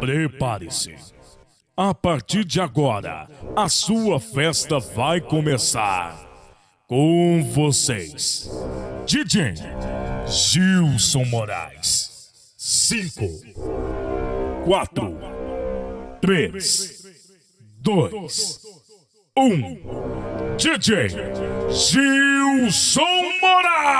Prepare-se. A partir de agora, a sua festa vai começar. Com vocês, DJ Gilson Moraes. 5, 4, 3, 2, 1. DJ Gilson Moraes!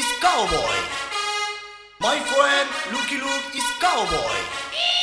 is cowboy. My friend Lucky Luke is cowboy.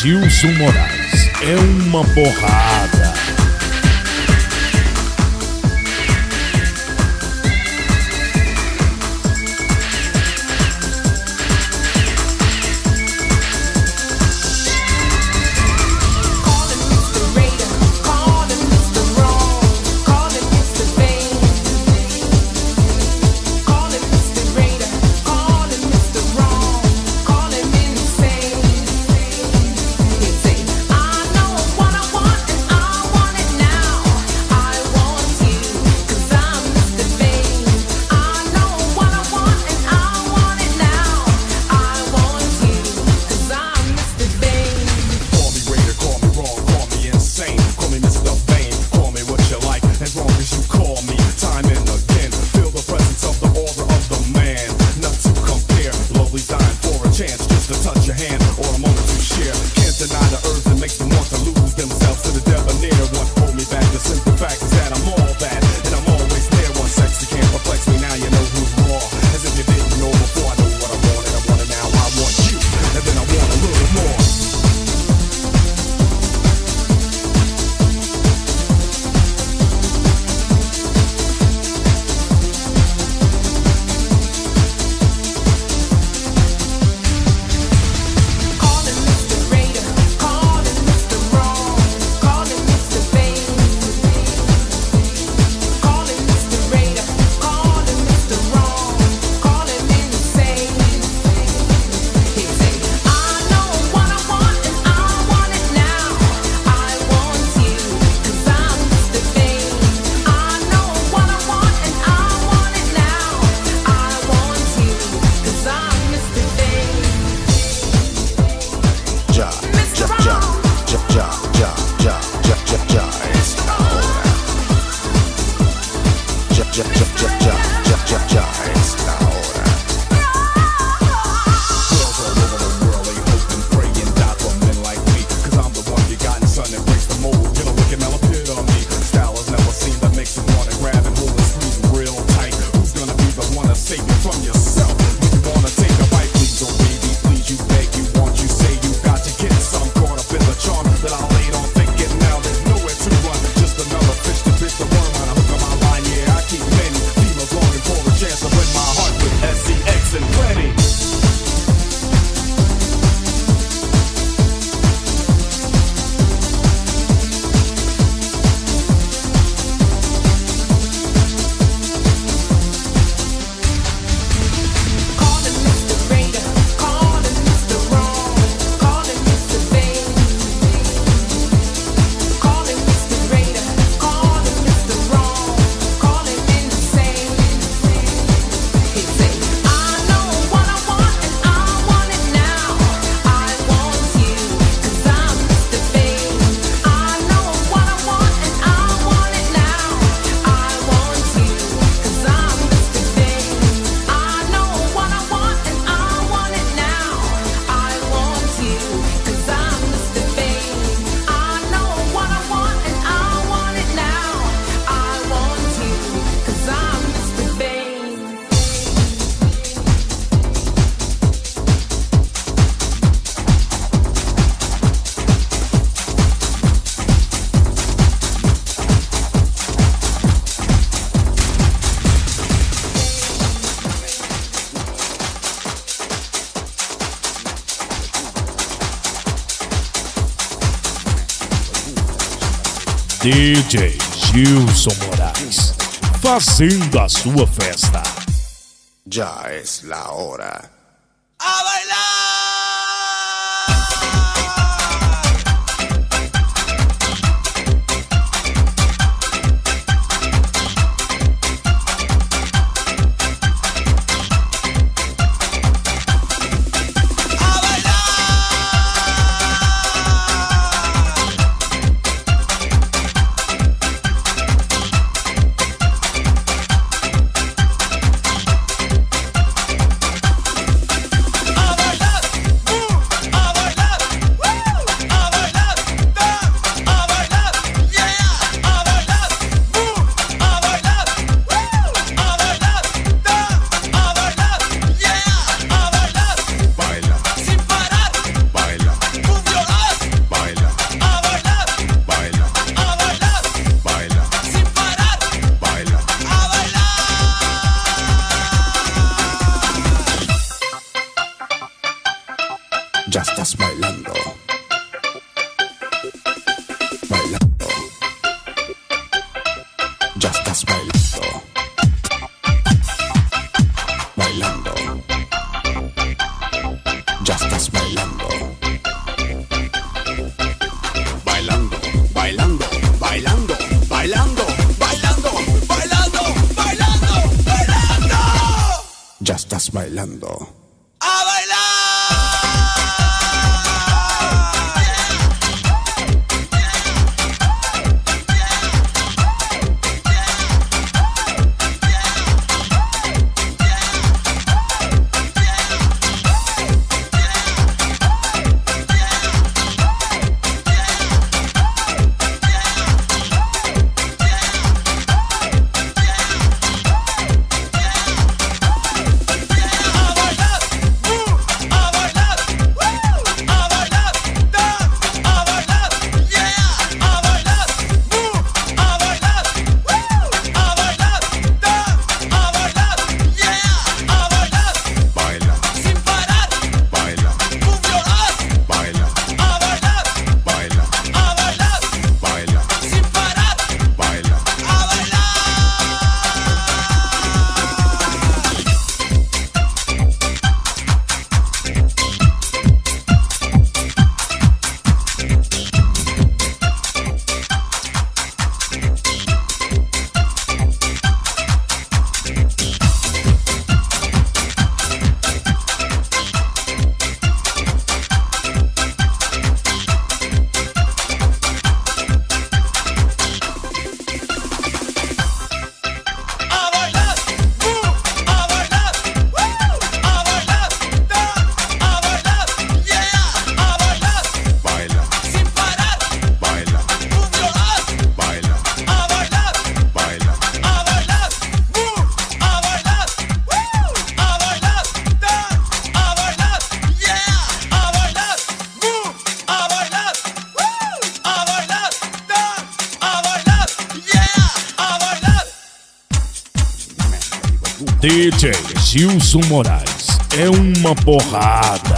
Gilson Moraes é uma borrada. DJ Gilson Moraes, fazendo a sua festa. Já é a hora. A bailar! hablando. Gilson Moraes é uma porrada.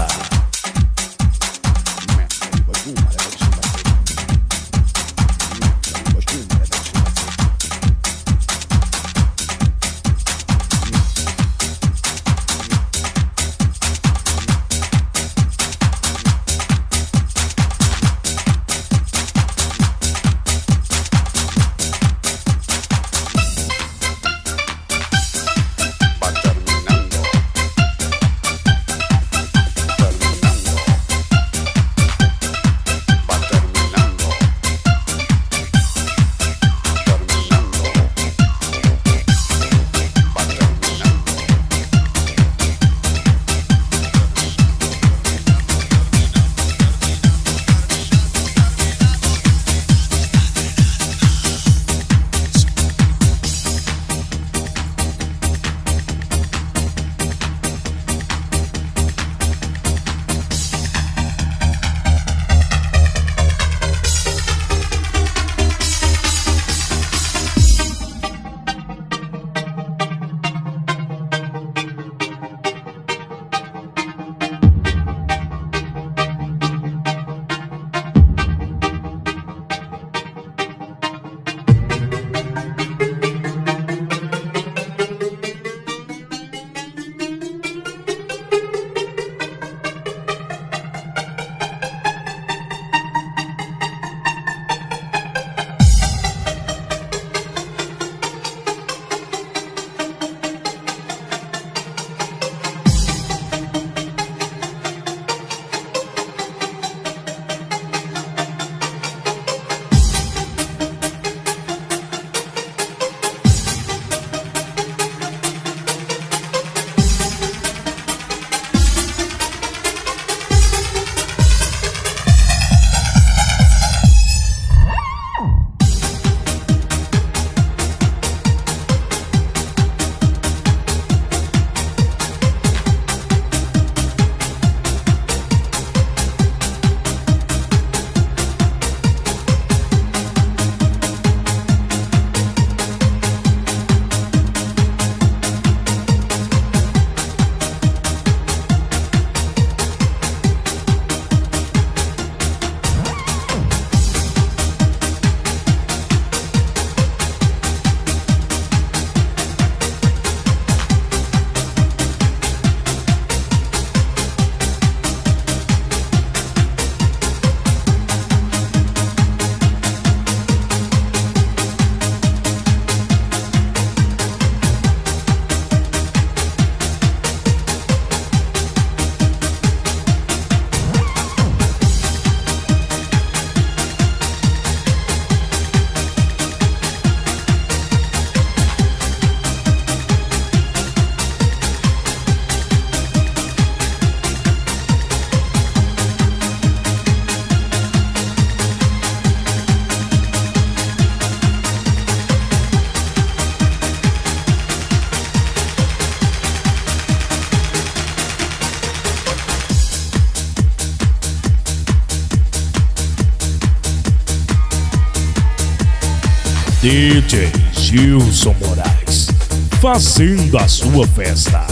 Fazendo a sua festa.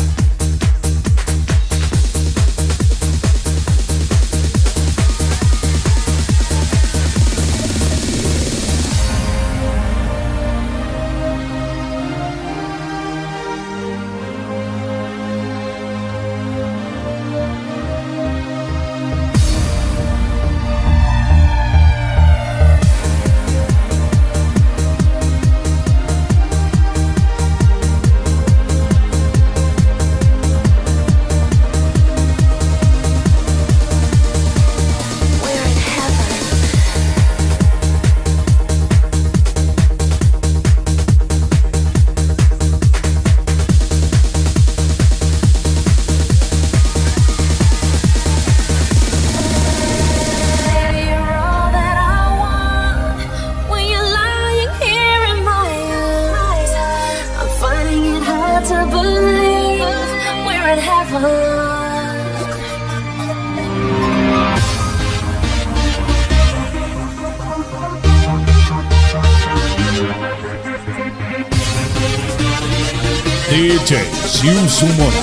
Gilson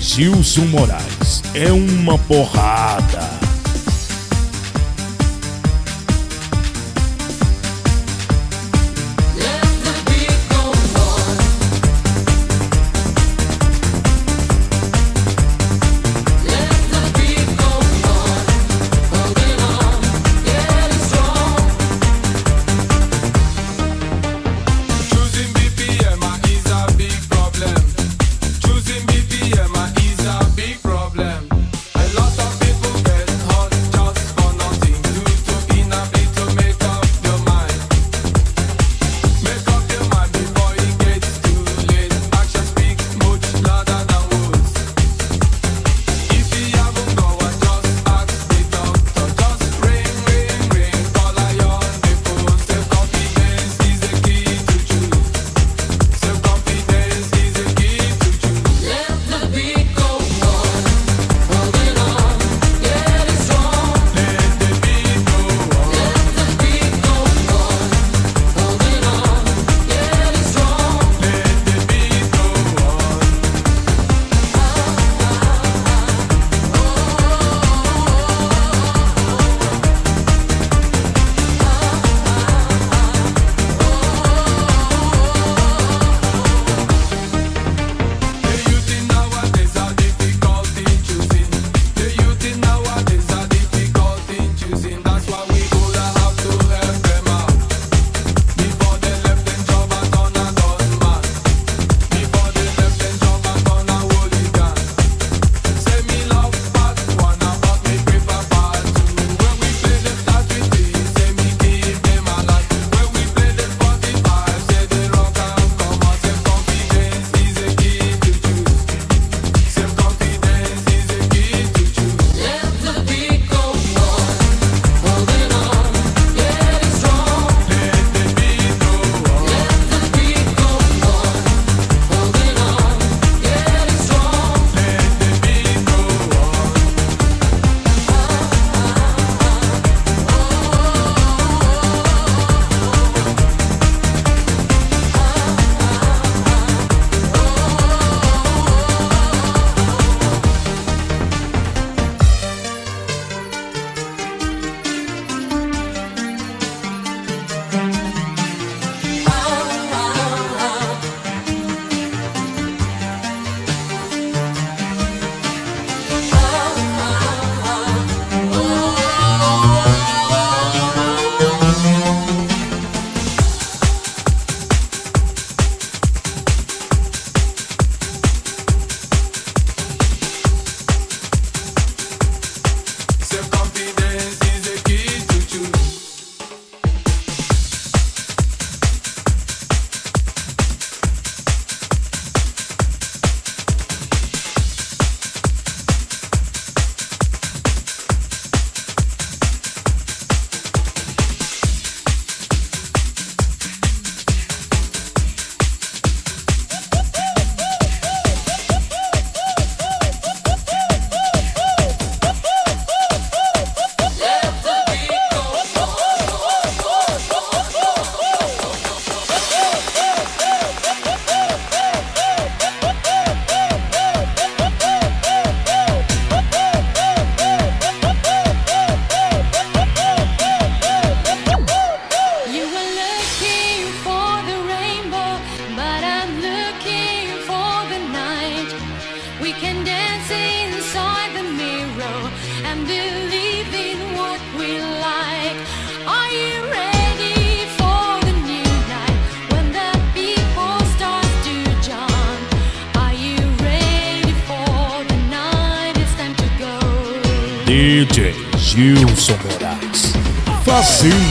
Gilson Moraes é uma porrada.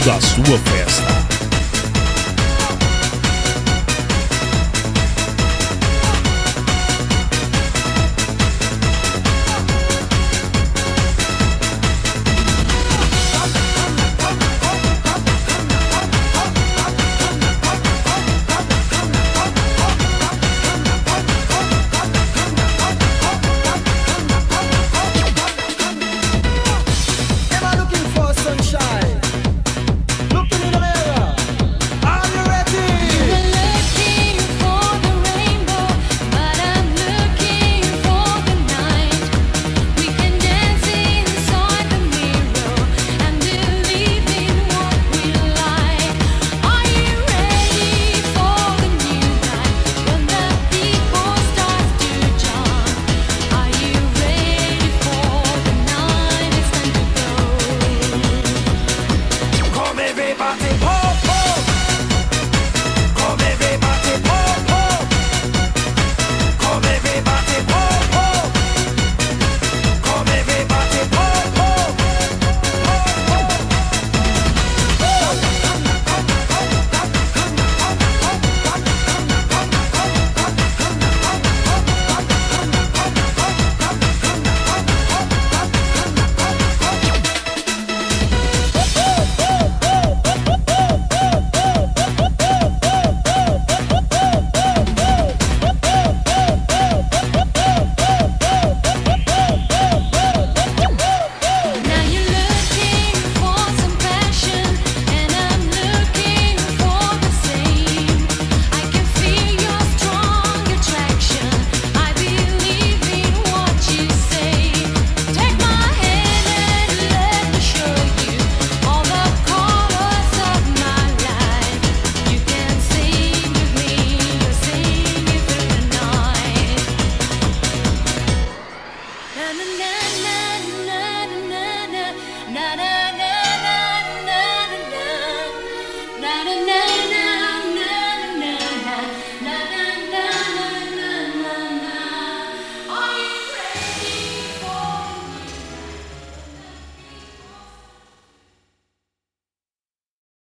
DJ Gilson Moraes. Fazendo a sua festa.